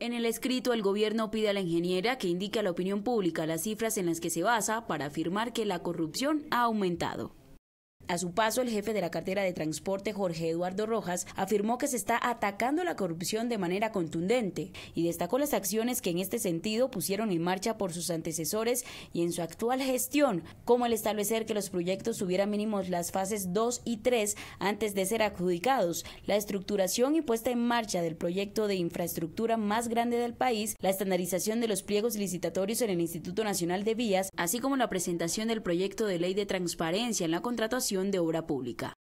En el escrito, el gobierno pide a la ingeniera que indique a la opinión pública las cifras en las que se basa para afirmar que la corrupción ha aumentado. A su paso, el jefe de la cartera de transporte, Jorge Eduardo Rojas, afirmó que se está atacando la corrupción de manera contundente y destacó las acciones que en este sentido pusieron en marcha por sus antecesores y en su actual gestión, como el establecer que los proyectos tuvieran mínimos las fases 2 y 3 antes de ser adjudicados, la estructuración y puesta en marcha del proyecto de infraestructura más grande del país, la estandarización de los pliegos licitatorios en el Instituto Nacional de Vías, así como la presentación del proyecto de ley de transparencia en la contratación de obra pública.